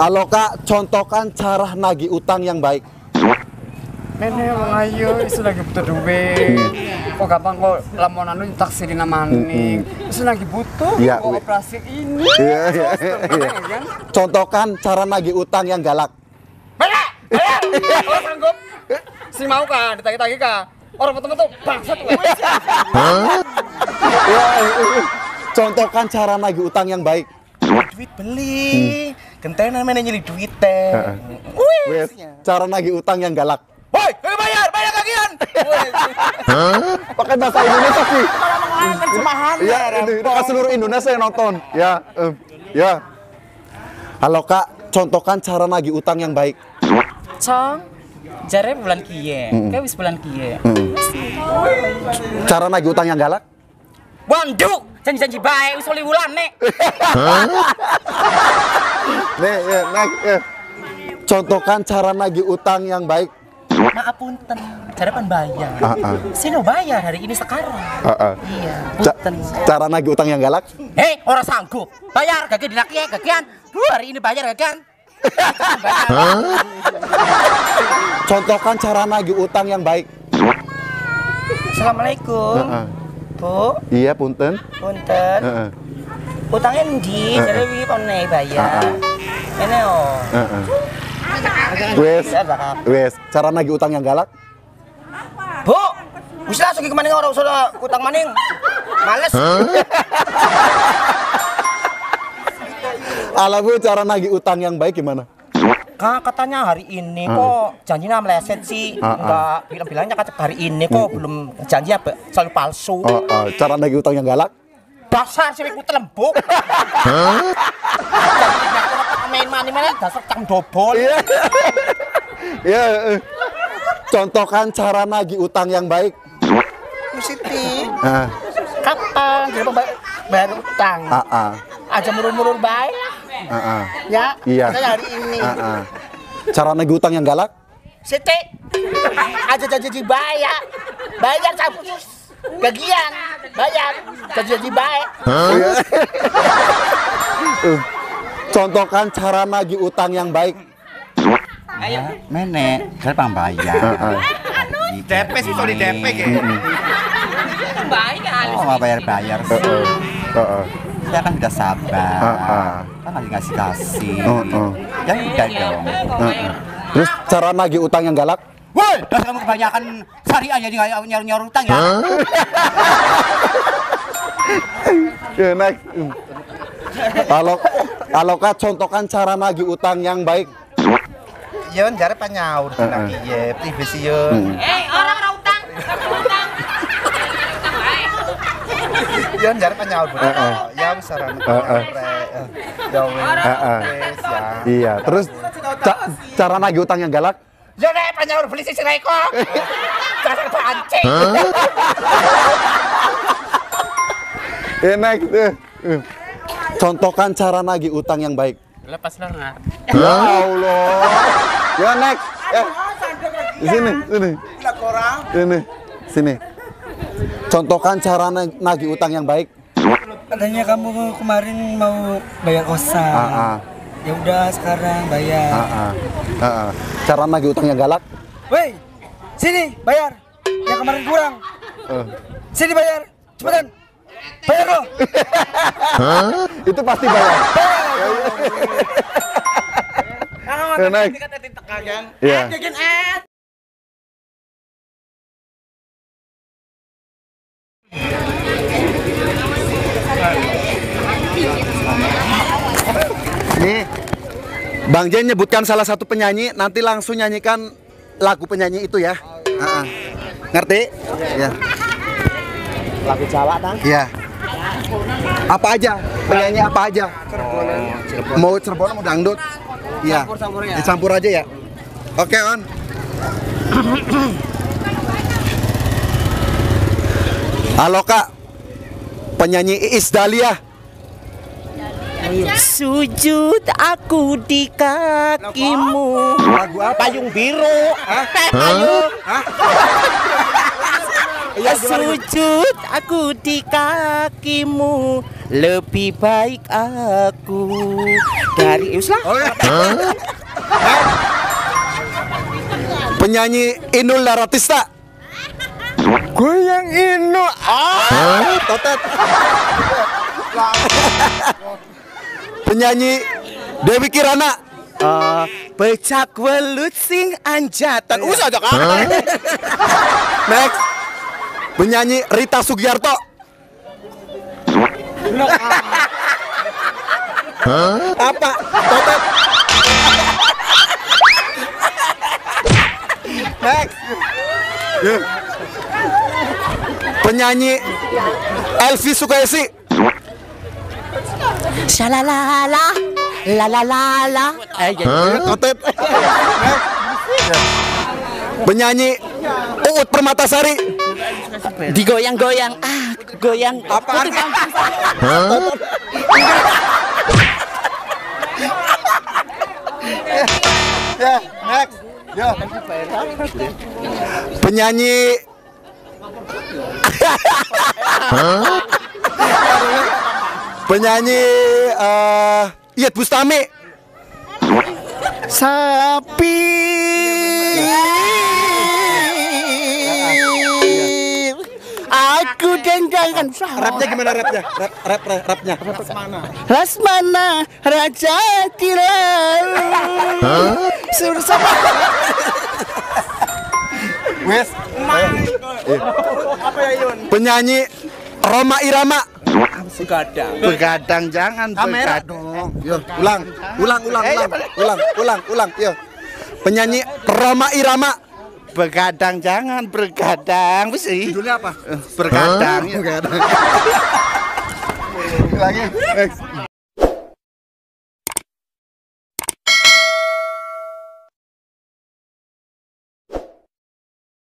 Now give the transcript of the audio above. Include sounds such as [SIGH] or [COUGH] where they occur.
Halo kak, contohkan cara nagih utang yang baik. Mene wong ayo isu lagi butuh duit. Kok gampang kok lamun anu taksir maning. Isu lagi butuh Iya, kok operasi ini. Iya, iya, iya. kan? Contohkan cara nagih utang yang galak. Bela! Bela! Oh sanggup. Si mau kah ditagi-tagi kah? Orang betul-betul bangsat weh. Ya, Contohkan cara nagih utang yang baik. Duit beli gentena mana nyeli duit teh Wes, cara nagih utang yang galak. woi kagak bayar bayar kagian Pakai bahasa Indonesia sih. semahan Iya, ini, ini kan seluruh Indonesia yang nonton. Ya, em, ya. Halo kak, contohkan cara nagih utang yang baik. Cong, jare bulan kiye, kayak wis bulan kiye. Cara nagih utang yang galak? Wanduk, janji-janji baik, wis oli wulan nek. [LAUGHS] Nih, ya, nag, eh. Contohkan cara nagih utang yang baik. Maaf punten, jare pan bayar. Ah, ah. Sino bayar hari ini sekarang? Ah. Iya, Ca- punten. cara nagih utang yang galak? Hei, orang sanggup. Bayar gak dina kiye, gagian. Duh, hari ini bayar gagian. [LAUGHS] Contohkan cara nagih utang yang baik. Assalamualaikum. Bu, Iya, punten. punten. Heeh. Utangnya ndi? Jare wi kon bayar. Ini oh. Heeh. Wes, Saya bakal. wes. Cara nagih utang yang galak? Bu, wis langsung ke maning orang usah utang maning. Males. Ala bu, cara nagih utang yang baik gimana? Kak katanya hari ini kok janjinya meleset sih. Ah, ah. Enggak bilang-bilangnya kata hari ini kok belum janji apa selalu palsu. Oh, oh, cara nagih utang yang galak? Dasar sih ku telembuk. [LAUGHS] main mani mana dasar cang dobol. Iya. Ya. Contohkan cara nagih utang yang baik. Siti, Ah, kapan jadi bayar utang? Aja murur-murur baik ah, ah. ya. Iya. Katanya hari ini. Ah, ah. Cara nagih utang yang galak? Siti, aja janji bayar. Bayar cabut. Gagian, bayar. Janji baik. [LAUGHS] Eh, Contohkan cara nagih utang yang baik. menek saya pang bayar Ah, ah. DP sih soal DP ya oh nggak bayar bayar sih Saya kan sudah sabar Ah, ah. kan lagi ngasih kasih Oh, oh. ya udah dong Heeh. Terus cara nagih utang yang galak? woi dasar kamu kebanyakan syariah jadi nggak nyaur nyaur utang ya Ya, next. Kalau kalau kak contohkan cara nagih utang yang baik. Yon jare panyaur Heeh. nak piye privasi yon. Eh, orang ora utang. utang. Yon jare panyaur bener. Heeh. Ya wis ora Heeh. Ya wis. Ya. Iya, terus ca- cara nagih utang yang galak? Ya nek panyaur beli sisi reko. Dasar pancing. Ya, next. Eh, eh. Contohkan cara nagih utang yang baik. Lepas lengan. Ya Allah. Ya, next. Eh. Di sini, sini. Sini. Sini. Contohkan cara nag- nagih utang yang baik. Katanya kamu kemarin mau bayar kosan. Ah, ah. Ya udah sekarang bayar. Ah, ah. Ah, ah. Cara nagih utang yang galak? Woi, sini bayar. Yang kemarin kurang. Eh. Sini bayar. Cepetan. Bayar lo. [LAUGHS] Itu pasti bayar. [LAUGHS] Ya, next. Iya. Nih, Bang Jen nyebutkan salah satu penyanyi, nanti langsung nyanyikan lagu penyanyi itu ya. Ah, ah. Ngerti? Ya. Lagu Jawa kan? Iya. Apa aja? Penyanyi apa aja? Mau Cirebon mau dangdut? Iya. Dicampur aja ya. Oke, On. Halo, Kak. Penyanyi Iis Dahlia. Sujud aku di kakimu. Lagu apa? Payung biru. Payung. [LAUGHS] Sujud aku di kakimu Lebih baik aku Dari Uslah Penyanyi Inul Daratista. Goyang ino. Ah, Totet. Penyanyi Dewi Kirana. uh, Becak welut sing anjatan Usah aja kan Next. Penyanyi Rita Sugiarto. Apa? Totet. Next. Penyanyi Elvi Sukaisi. Shalalala La la la la Eh, ya. [LAUGHS] Penyanyi Uut Permatasari. Digoyang-goyang Ah goyang Apaan? [LAUGHS] Ya, next. Ya. Penyanyi Penyanyi eh Iyeth Bustami. Sapi Aku dendangkan Rapnya gimana rapnya? Rap, rap, rap rapnya. Lasmana Raja Tilau Suruh sama Wes. Penyanyi Roma Irama. Begadang jangan Kamera dong. Yo, ulang, ulang, ulang, ulang, ulang, ulang, ulang. Yo. Penyanyi Roma Irama. Begadang jangan bergadang Wis eh. Judulnya apa? Bergadang Begadang. [LAUGHS] Lagi. Next.